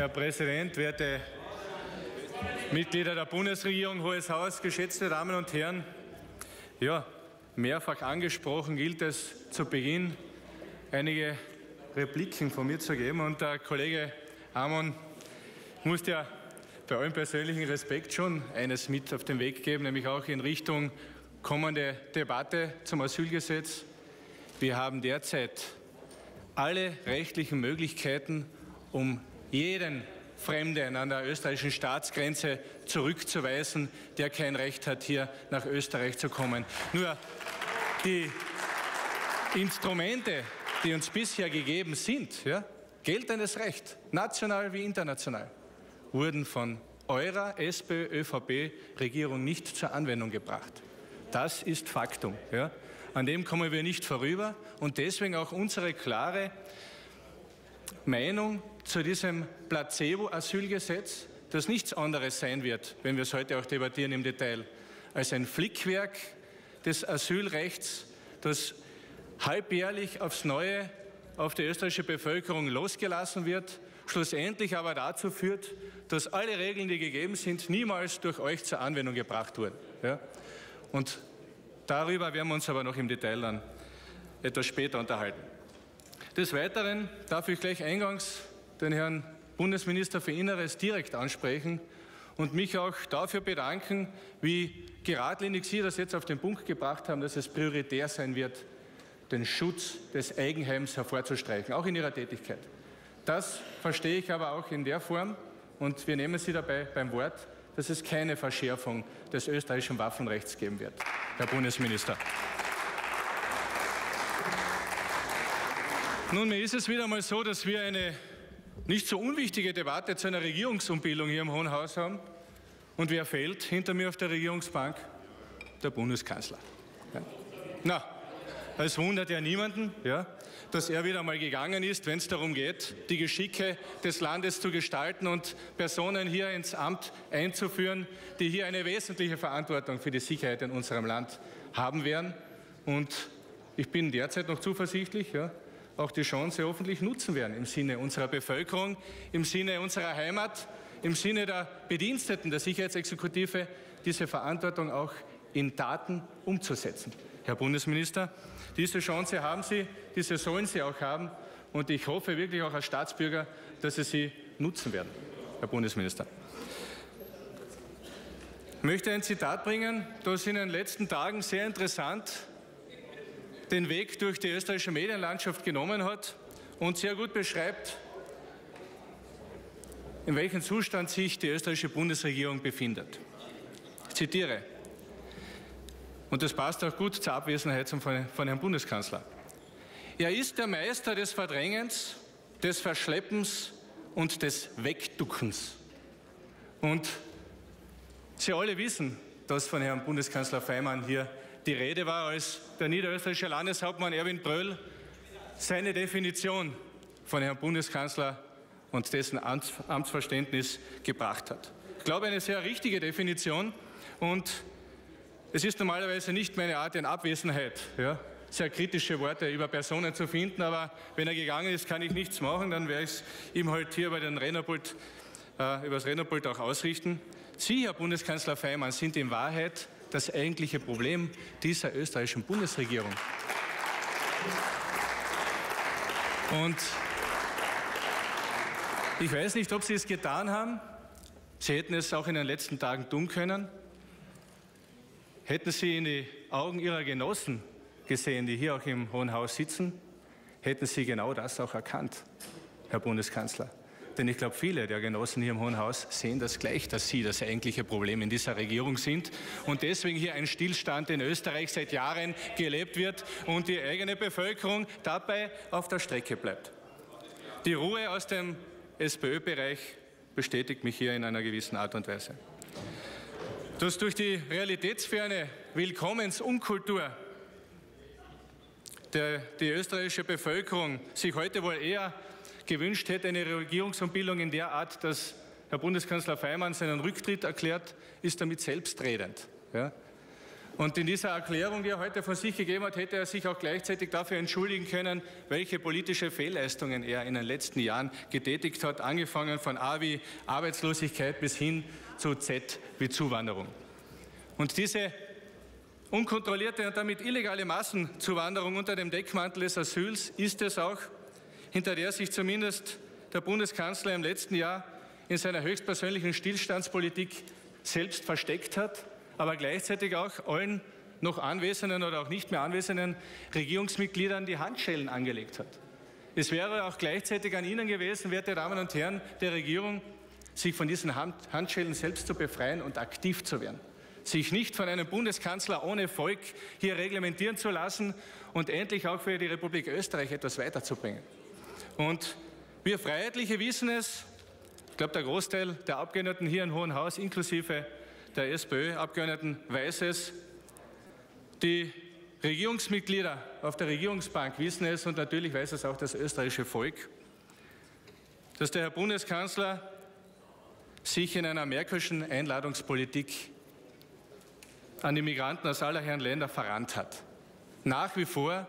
Herr Präsident, werte Mitglieder der Bundesregierung, Hohes Haus, geschätzte Damen und Herren. Ja, mehrfach angesprochen gilt es zu Beginn einige Repliken von mir zu geben. Und der Kollege Amon musste ja bei allem persönlichen Respekt schon eines mit auf den Weg geben, nämlich auch in Richtung kommende Debatte zum Asylgesetz. Wir haben derzeit alle rechtlichen Möglichkeiten, um jeden Fremden an der österreichischen Staatsgrenze zurückzuweisen, der kein Recht hat, hier nach Österreich zu kommen. Nur die Instrumente, die uns bisher gegeben sind, ja, geltendes Recht, national wie international, wurden von eurer SPÖ-ÖVP-Regierung nicht zur Anwendung gebracht. Das ist Faktum. Ja. An dem kommen wir nicht vorüber und deswegen auch unsere klare Meinung zu diesem Placebo-Asylgesetz, das nichts anderes sein wird, wenn wir es heute auch debattieren im Detail, als ein Flickwerk des Asylrechts, das halbjährlich aufs Neue auf die österreichische Bevölkerung losgelassen wird, schlussendlich aber dazu führt, dass alle Regeln, die gegeben sind, niemals durch euch zur Anwendung gebracht wurden. Ja? Und darüber werden wir uns aber noch im Detail dann etwas später unterhalten. Des Weiteren darf ich gleich eingangs den Herrn Bundesminister für Inneres direkt ansprechen und mich auch dafür bedanken, wie geradlinig Sie das jetzt auf den Punkt gebracht haben, dass es prioritär sein wird, den Schutz des Eigenheims hervorzustreichen, auch in Ihrer Tätigkeit. Das verstehe ich aber auch in der Form, und wir nehmen Sie dabei beim Wort, dass es keine Verschärfung des österreichischen Waffenrechts geben wird, Herr Bundesminister. Nunmehr ist es wieder mal so, dass wir eine nicht so unwichtige Debatte zu einer Regierungsumbildung hier im Hohen Haus haben. Und wer fällt hinter mir auf der Regierungsbank? Der Bundeskanzler. Ja. Na, es wundert ja niemanden, ja, dass er wieder mal gegangen ist, wenn es darum geht, die Geschicke des Landes zu gestalten und Personen hier ins Amt einzuführen, die hier eine wesentliche Verantwortung für die Sicherheit in unserem Land haben werden. Und ich bin derzeit noch zuversichtlich, ja, auch die Chance hoffentlich nutzen werden im Sinne unserer Bevölkerung, im Sinne unserer Heimat, im Sinne der Bediensteten der Sicherheitsexekutive, diese Verantwortung auch in Taten umzusetzen. Herr Bundesminister, diese Chance haben Sie, diese sollen Sie auch haben. Und ich hoffe wirklich auch als Staatsbürger, dass Sie sie nutzen werden, Herr Bundesminister. Ich möchte ein Zitat bringen, das in den letzten Tagen sehr interessant den Weg durch die österreichische Medienlandschaft genommen hat und sehr gut beschreibt, in welchem Zustand sich die österreichische Bundesregierung befindet. Ich zitiere, und das passt auch gut zur Abwesenheit von, Herrn Bundeskanzler. Er ist der Meister des Verdrängens, des Verschleppens und des Wegduckens. Und Sie alle wissen, dass von Herrn Bundeskanzler Feimann hier die Rede war, als der niederösterreichische Landeshauptmann Erwin Bröll seine Definition von Herrn Bundeskanzler und dessen Amtsverständnis gebracht hat. Ich glaube, eine sehr richtige Definition und es ist normalerweise nicht meine Art in Abwesenheit, ja, sehr kritische Worte über Personen zu finden, aber wenn er gegangen ist, kann ich nichts machen, dann werde ich es ihm halt hier bei den Rennerpult, äh, über das Rennerpult auch ausrichten. Sie, Herr Bundeskanzler Feimann, sind in Wahrheit das eigentliche Problem dieser österreichischen Bundesregierung. Und ich weiß nicht, ob Sie es getan haben. Sie hätten es auch in den letzten Tagen tun können. Hätten Sie in die Augen Ihrer Genossen gesehen, die hier auch im Hohen Haus sitzen, hätten Sie genau das auch erkannt, Herr Bundeskanzler. Denn ich glaube, viele der Genossen hier im Hohen Haus sehen das gleich, dass sie das eigentliche Problem in dieser Regierung sind und deswegen hier ein Stillstand in Österreich seit Jahren gelebt wird und die eigene Bevölkerung dabei auf der Strecke bleibt. Die Ruhe aus dem SPÖ-Bereich bestätigt mich hier in einer gewissen Art und Weise. Dass durch die realitätsferne Willkommensunkultur der, die österreichische Bevölkerung sich heute wohl eher gewünscht hätte, eine Regierungsumbildung in der Art, dass Herr Bundeskanzler Feimann seinen Rücktritt erklärt, ist damit selbstredend. Ja? Und in dieser Erklärung, die er heute von sich gegeben hat, hätte er sich auch gleichzeitig dafür entschuldigen können, welche politische Fehlleistungen er in den letzten Jahren getätigt hat, angefangen von A wie Arbeitslosigkeit bis hin zu Z wie Zuwanderung. Und diese unkontrollierte und damit illegale Massenzuwanderung unter dem Deckmantel des Asyls ist es auch, hinter der sich zumindest der Bundeskanzler im letzten Jahr in seiner höchstpersönlichen Stillstandspolitik selbst versteckt hat aber gleichzeitig auch allen noch anwesenden oder auch nicht mehr anwesenden Regierungsmitgliedern die Handschellen angelegt hat. Es wäre auch gleichzeitig an Ihnen gewesen, werte Damen und Herren der Regierung, sich von diesen Handschellen selbst zu befreien und aktiv zu werden. Sich nicht von einem Bundeskanzler ohne Volk hier reglementieren zu lassen und endlich auch für die Republik Österreich etwas weiterzubringen. Und wir Freiheitliche wissen es, ich glaube, der Großteil der Abgeordneten hier im Hohen Haus, inklusive der SPÖ-Abgeordneten weiß es. Die Regierungsmitglieder auf der Regierungsbank wissen es und natürlich weiß es auch das österreichische Volk, dass der Herr Bundeskanzler sich in einer märkischen Einladungspolitik an die Migranten aus aller Herren Länder verrannt hat. Nach wie vor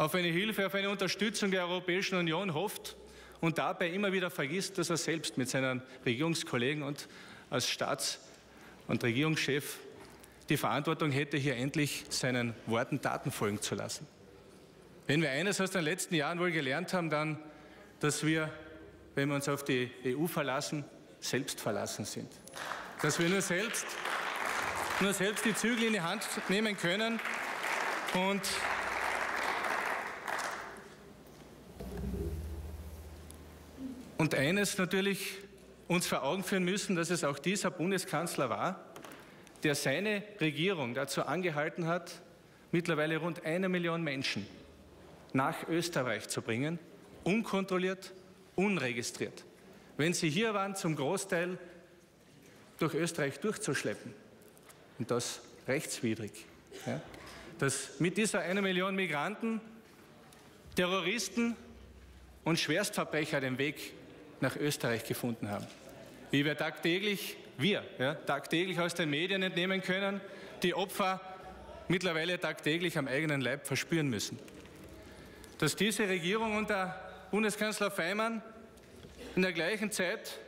auf eine Hilfe, auf eine Unterstützung der Europäischen Union hofft und dabei immer wieder vergisst, dass er selbst mit seinen Regierungskollegen und als Staats und Regierungschef die Verantwortung hätte, hier endlich seinen Worten Taten folgen zu lassen. Wenn wir eines aus den letzten Jahren wohl gelernt haben, dann, dass wir, wenn wir uns auf die EU verlassen, selbst verlassen sind. Dass wir nur selbst, nur selbst die Zügel in die Hand nehmen können und Und eines natürlich uns vor Augen führen müssen, dass es auch dieser Bundeskanzler war, der seine Regierung dazu angehalten hat, mittlerweile rund eine Million Menschen nach Österreich zu bringen, unkontrolliert, unregistriert. Wenn sie hier waren, zum Großteil durch Österreich durchzuschleppen und das rechtswidrig. Ja, dass mit dieser eine Million Migranten Terroristen und Schwerstverbrecher den Weg nach Österreich gefunden haben wie wir tagtäglich, wir, ja, tagtäglich aus den Medien entnehmen können, die Opfer mittlerweile tagtäglich am eigenen Leib verspüren müssen. Dass diese Regierung unter Bundeskanzler Feimann in der gleichen Zeit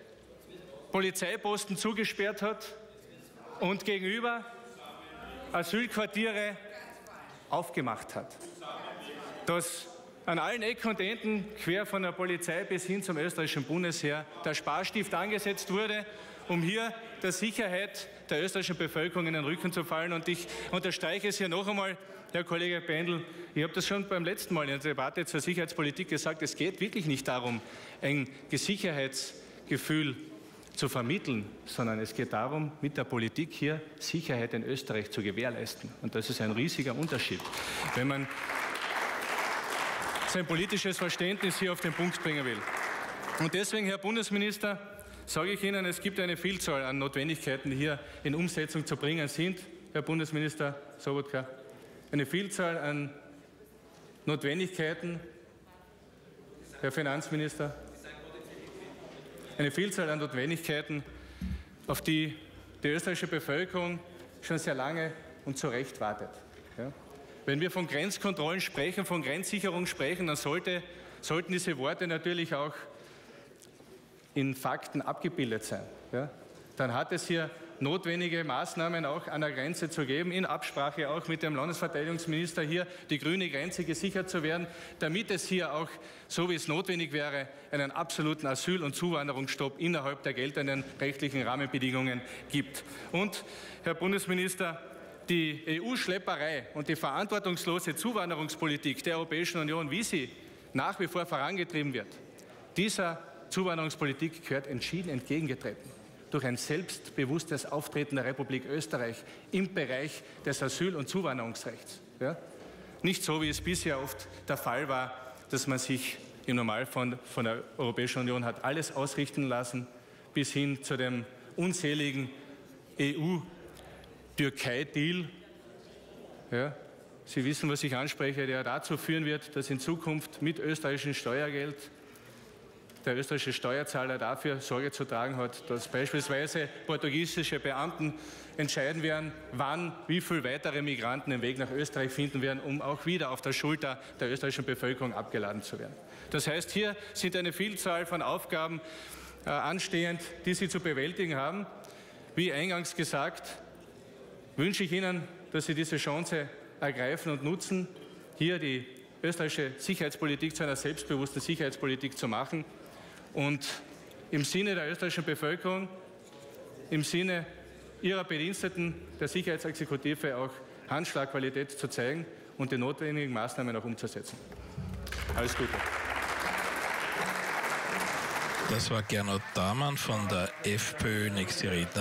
Polizeiposten zugesperrt hat und gegenüber Asylquartiere aufgemacht hat. Dass an allen Ecken und Enden, quer von der Polizei bis hin zum österreichischen Bundesheer, der Sparstift angesetzt wurde, um hier der Sicherheit der österreichischen Bevölkerung in den Rücken zu fallen. Und ich unterstreiche es hier noch einmal, Herr Kollege Pendl, ich habe das schon beim letzten Mal in der Debatte zur Sicherheitspolitik gesagt, es geht wirklich nicht darum, ein Sicherheitsgefühl zu vermitteln, sondern es geht darum, mit der Politik hier Sicherheit in Österreich zu gewährleisten. Und das ist ein riesiger Unterschied. Wenn man sein politisches Verständnis hier auf den Punkt bringen will. Und deswegen, Herr Bundesminister, sage ich Ihnen, es gibt eine Vielzahl an Notwendigkeiten, die hier in Umsetzung zu bringen sind. Herr Bundesminister Sobotka, eine Vielzahl an Notwendigkeiten, Herr Finanzminister, eine Vielzahl an Notwendigkeiten, auf die die österreichische Bevölkerung schon sehr lange und zu Recht wartet. Ja? Wenn wir von Grenzkontrollen sprechen, von Grenzsicherung sprechen, dann sollte, sollten diese Worte natürlich auch in Fakten abgebildet sein. Ja? Dann hat es hier notwendige Maßnahmen auch an der Grenze zu geben, in Absprache auch mit dem Landesverteidigungsminister hier die grüne Grenze gesichert zu werden, damit es hier auch, so wie es notwendig wäre, einen absoluten Asyl- und Zuwanderungsstopp innerhalb der geltenden rechtlichen Rahmenbedingungen gibt. Und, Herr Bundesminister, die EU-Schlepperei und die verantwortungslose Zuwanderungspolitik der Europäischen Union, wie sie nach wie vor vorangetrieben wird, dieser Zuwanderungspolitik gehört entschieden entgegengetreten durch ein selbstbewusstes Auftreten der Republik Österreich im Bereich des Asyl- und Zuwanderungsrechts. Ja? Nicht so, wie es bisher oft der Fall war, dass man sich im Normalfall von der Europäischen Union hat alles ausrichten lassen, bis hin zu dem unzähligen EU- Türkei-Deal, ja, Sie wissen, was ich anspreche, der dazu führen wird, dass in Zukunft mit österreichischem Steuergeld der österreichische Steuerzahler dafür Sorge zu tragen hat, dass beispielsweise portugiesische Beamten entscheiden werden, wann wie viele weitere Migranten den Weg nach Österreich finden werden, um auch wieder auf der Schulter der österreichischen Bevölkerung abgeladen zu werden. Das heißt, hier sind eine Vielzahl von Aufgaben äh, anstehend, die Sie zu bewältigen haben. Wie eingangs gesagt, wünsche ich Ihnen, dass Sie diese Chance ergreifen und nutzen, hier die österreichische Sicherheitspolitik zu einer selbstbewussten Sicherheitspolitik zu machen und im Sinne der österreichischen Bevölkerung, im Sinne ihrer Bediensteten der Sicherheitsexekutive auch Handschlagqualität zu zeigen und die notwendigen Maßnahmen auch umzusetzen. Alles Gute. Das war Gernot Damann von der FPÖ, nächste Rednerin.